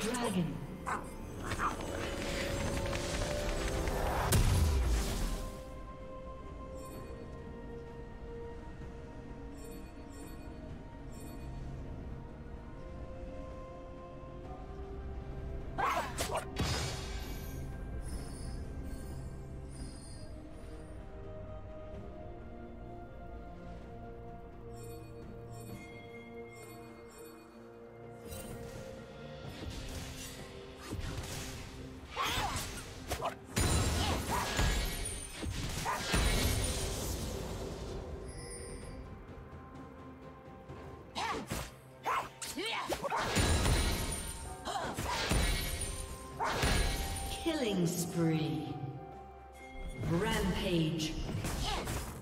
Killing spree. Rampage. Lucky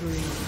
spree.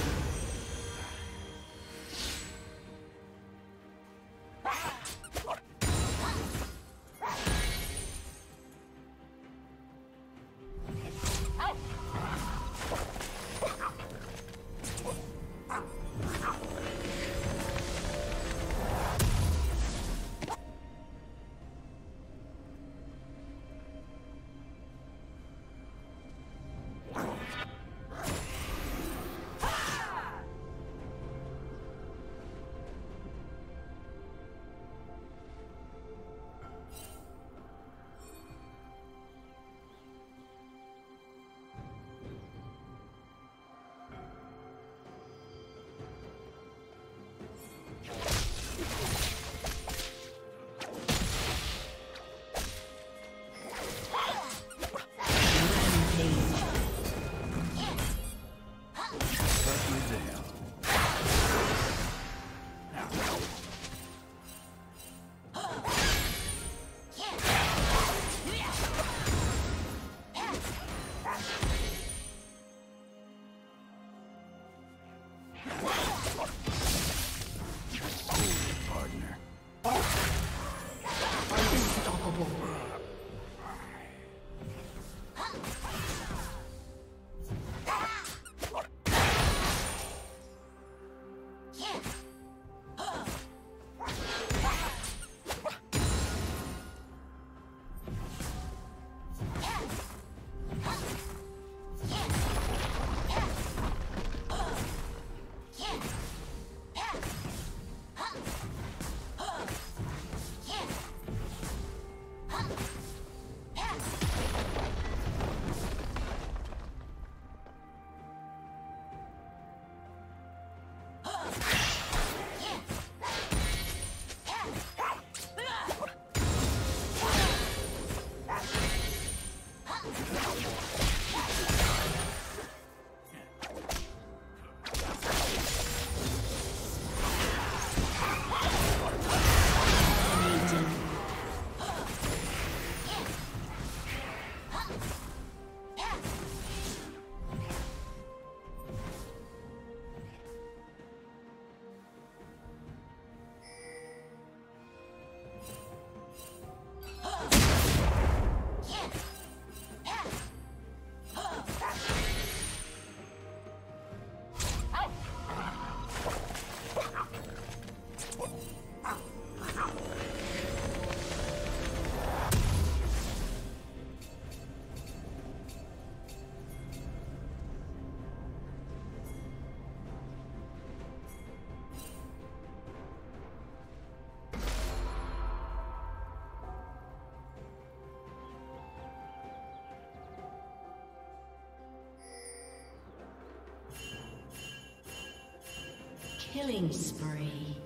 Killing spree.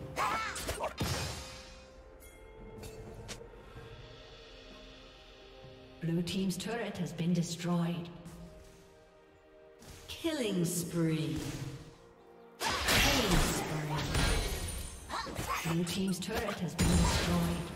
Blue Team's turret has been destroyed. Killing spree. Killing spree. Blue Team's turret has been destroyed.